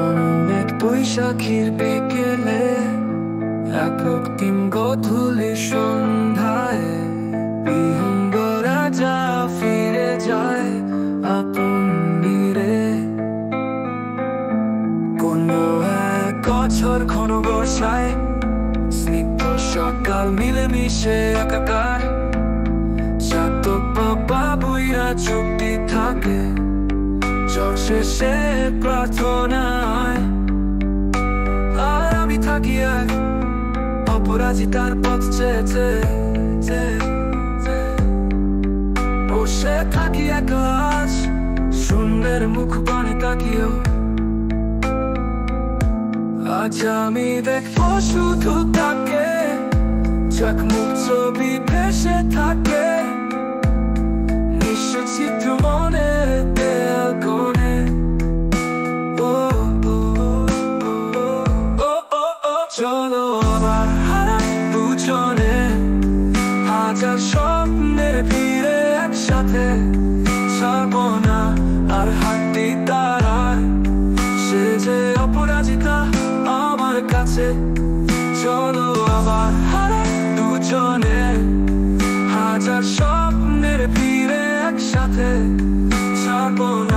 অনেক বৈশাখীর বিকেলে একক দিন গধূলি সন্ধ্যায় বিহঙ্গ রাজা ফিরে যায় আপন নীরে কোনো এক বছর ঘন বসায় স্নিগ্ধ সকাল মিলেমিশে একাকার চাতক বাবা বইরা চুক্তি থাকে শেষে প্রার্থনায়। আর আমি থাকি এক অপরাজিতার পথ চেয়েছে বসে থাকি এক আজ, শূন্যের মুখ পানে তাকিয়েও। আজ আমি দেখব শুধু তাকে চোখ মুখ ছবি ভেসে থাকে। নিশ্চিত হারাই দুজনে হাজার স্বপ্নের ভিড়ে একসাথে ছাড়বো না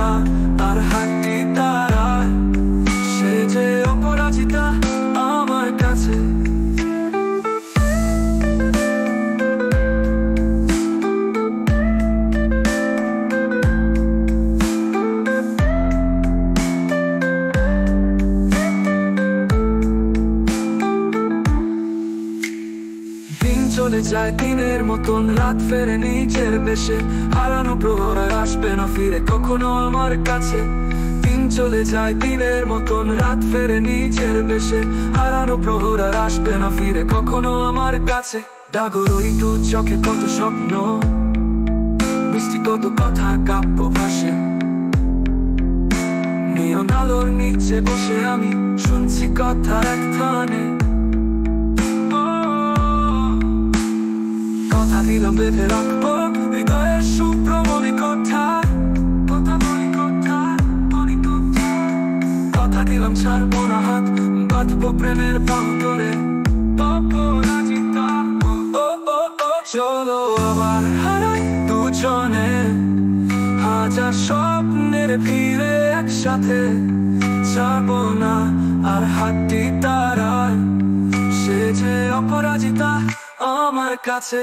চলে যায় দিনের মতন, রাত ফেরে নিজের বেশে হারানো প্রহরায় আসবে না ফিরে কখনো আমার কাছে। দিন চলে যায় দিনের মতন, রাত ফেরে নিজের বেশে হারানো প্রহরায় আসবে না ফিরে কখনো আমার কাছে। ডাগর ওই দু চোখে কত স্বপ্ন, মিষ্টি কত কথা কাব্য ভাসে নিয়ন আলোর নিচে বসে আমি শুনছি কথা এক থানে বেঁধে রাখব হৃদয়ের সুপ্রমণি কথা কথা কথা বলি কথা দিলাম ছাড়বো না হাত বাঁধবো প্রেমের পাহ ধরে অপরাজিতা, ও, ও, ও, ও, চলো আবার হারাই দুজনে হাজার স্বপ্নের ভিড়ে একসাথে যাব না আর হাতটি তারায় সে যে অপরাজিতা আমার কাছে